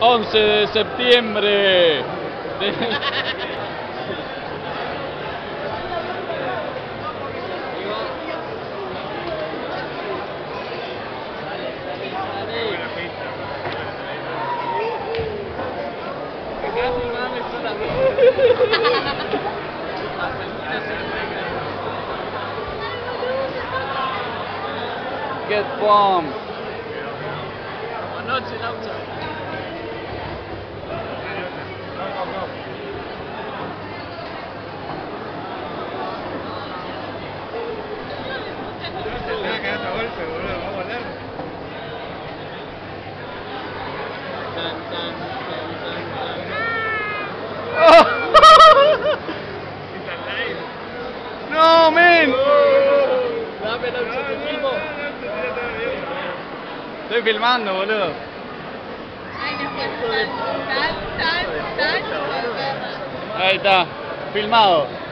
11 de septiembre. de-. Get. Buenas No, men. Estoy filmando, boludo. Ahí está, filmado.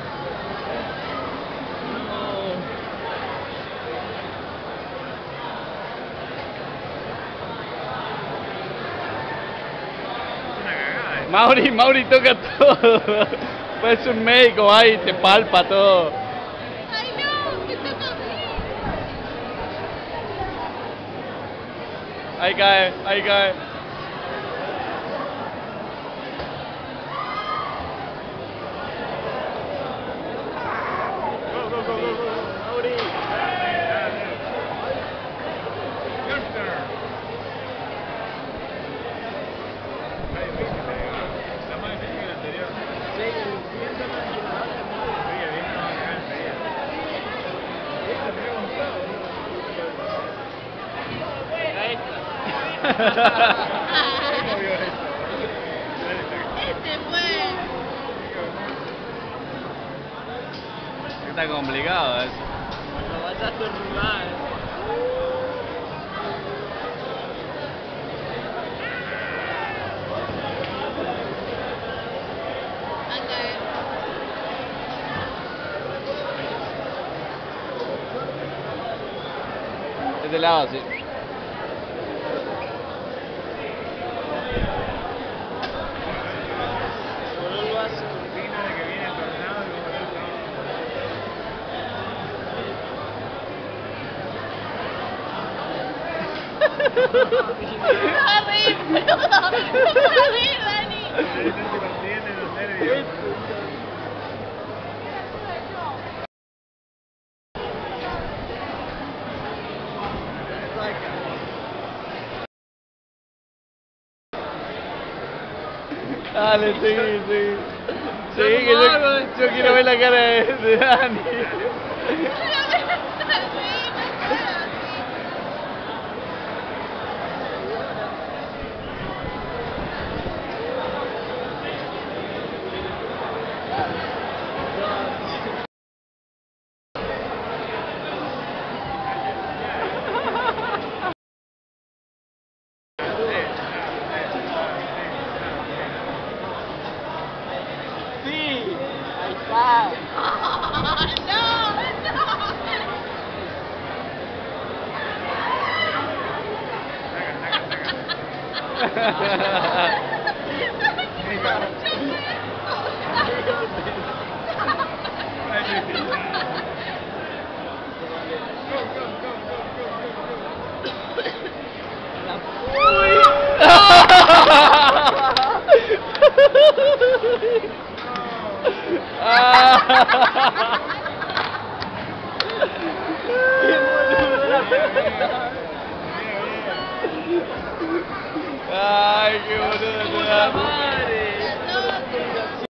Mauri, Mauri toca todo. Parece un médico ahí, te palpa todo. Ay, no, ¿qué está pasando? Ahí cae, ahí cae. Este fue. Está complicado eso. Cuando vayas a estornudar. Acá, eh. De este lado, sí. Solo lo hace. Vino de que viene el tornado y vamos a ver todo. Está horrible, Dani. Dale, seguí, seguí. Seguí que yo, yo quiero ver la cara de Dani. Ahí está. No, no. Ay, qué boludo. te da. Madre.